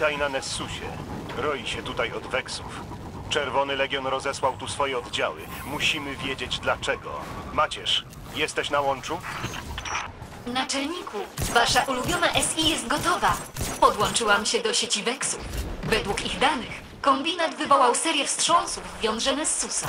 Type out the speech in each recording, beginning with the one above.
Witaj na Nessusie. Roi się tutaj od Weksów. Czerwony Legion rozesłał tu swoje oddziały. Musimy wiedzieć dlaczego. Macierz, jesteś na łączu? Naczelniku, wasza ulubiona SI jest gotowa. Podłączyłam się do sieci Vexów. Według ich danych, kombinat wywołał serię wstrząsów w jądrze Nessusa.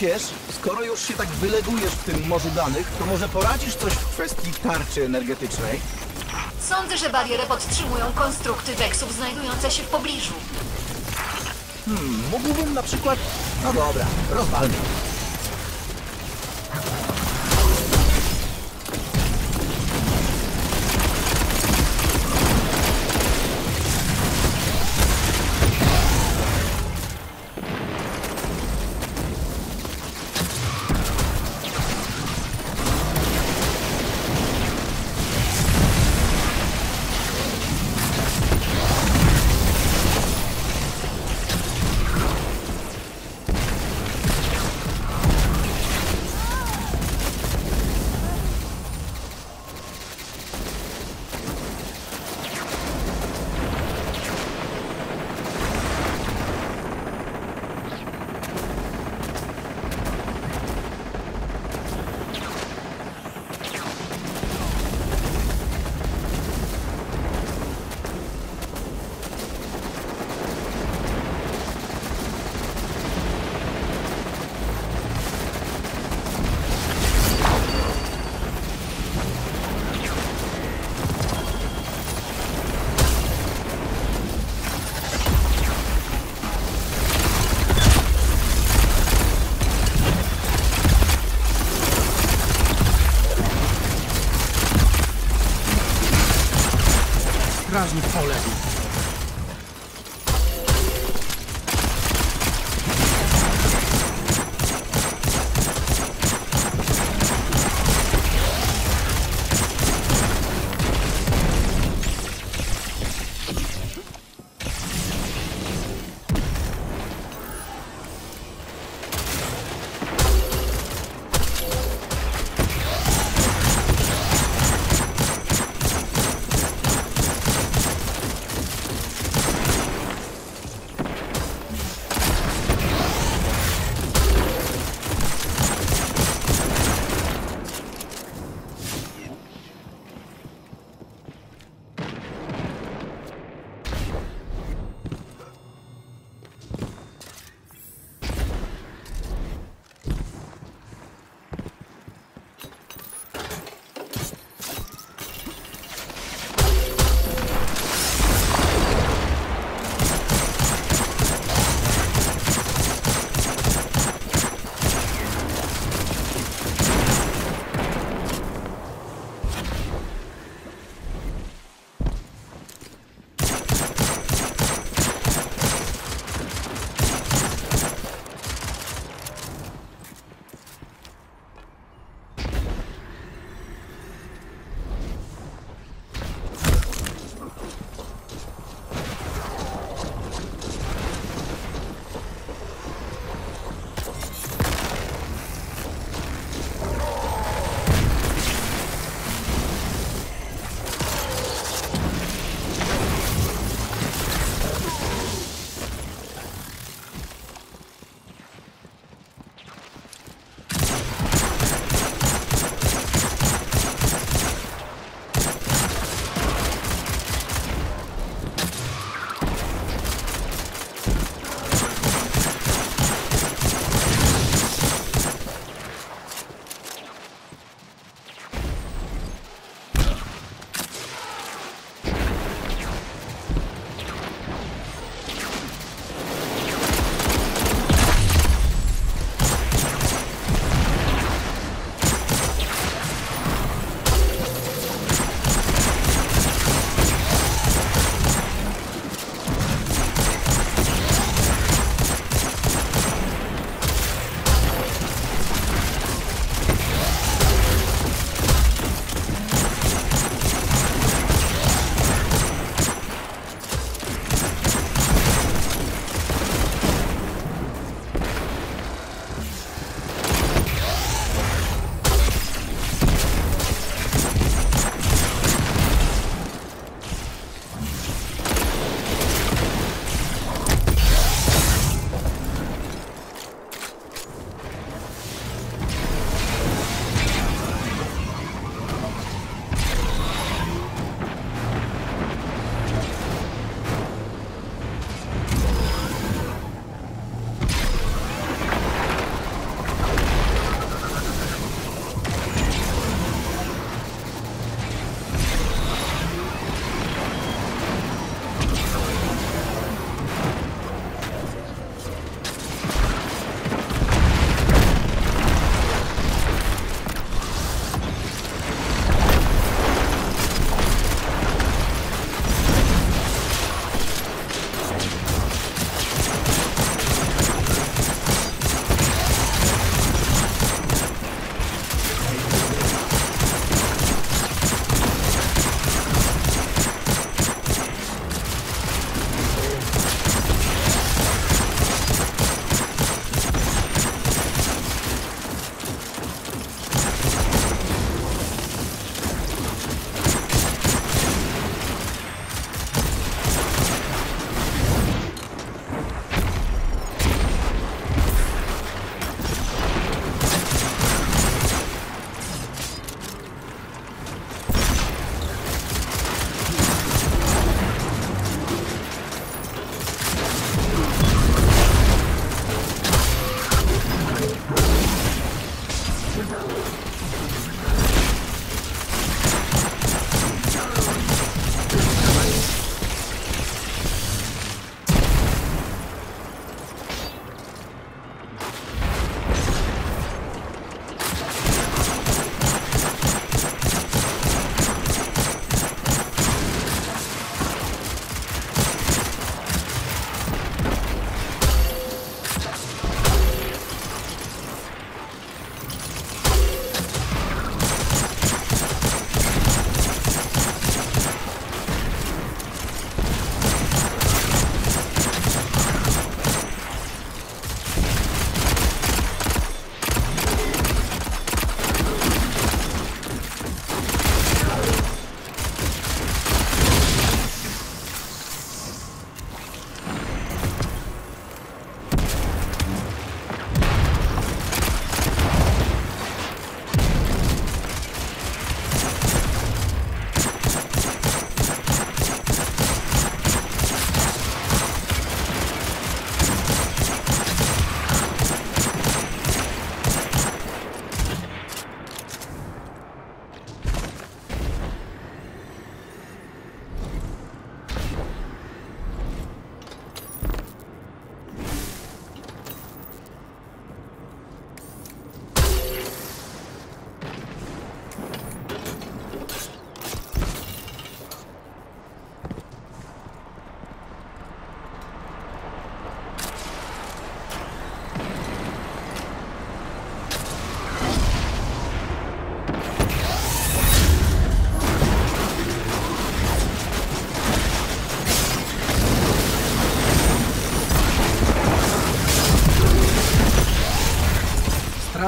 Macierz, skoro już się tak wylegujesz w tym morzu danych, to może poradzisz coś w kwestii tarczy energetycznej? Sądzę, że barierę podtrzymują konstrukty Vexów znajdujące się w pobliżu. Mógłbym na przykład... No dobra, rozwalmy.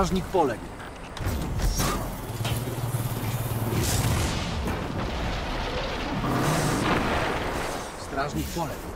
Strażnik poległ. Strażnik poległ.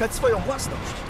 Odzyskać swoją własność.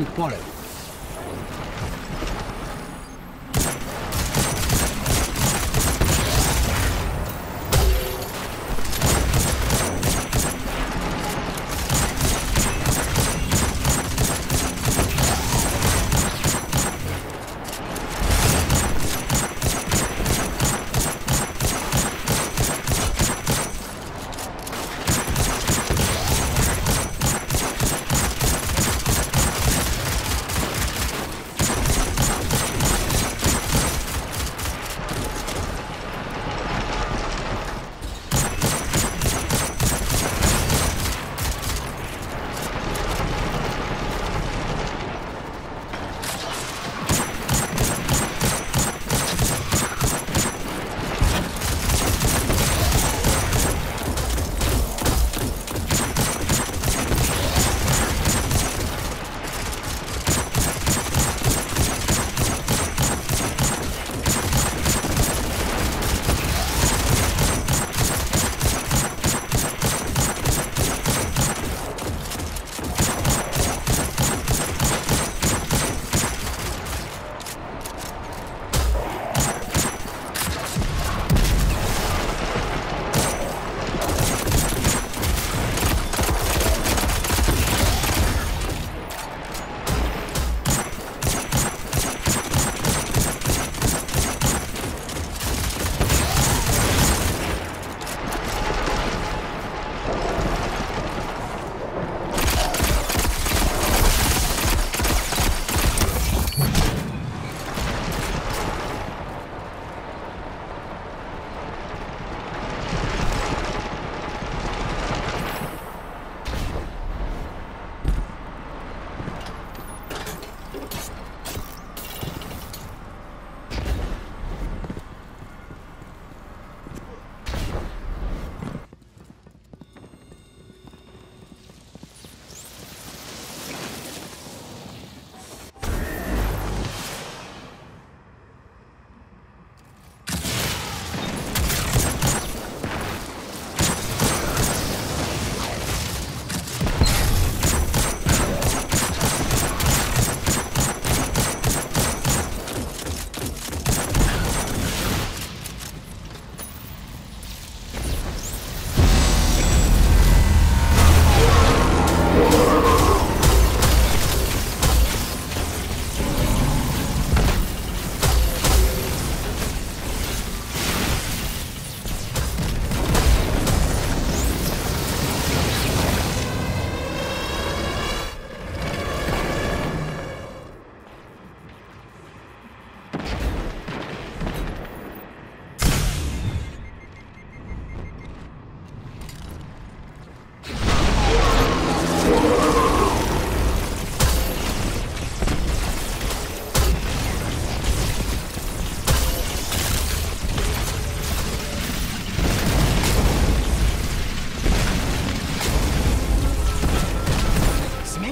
Strażnik poległ.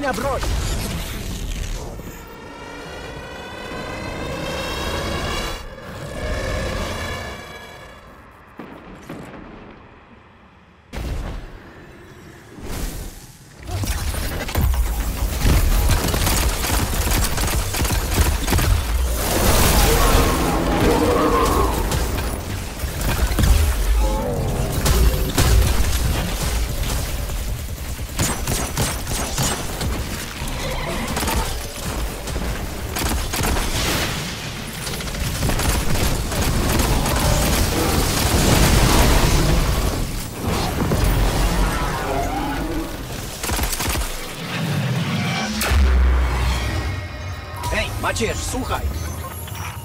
меня брось! Macierz, słuchaj!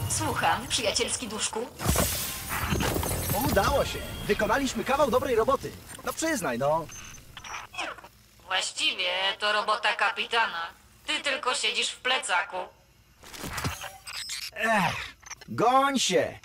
Słucham, przyjacielski duszku. Udało się! Wykonaliśmy kawał dobrej roboty. No przyznaj, no. Właściwie to robota kapitana. Ty tylko siedzisz w plecaku. Ech, goń się!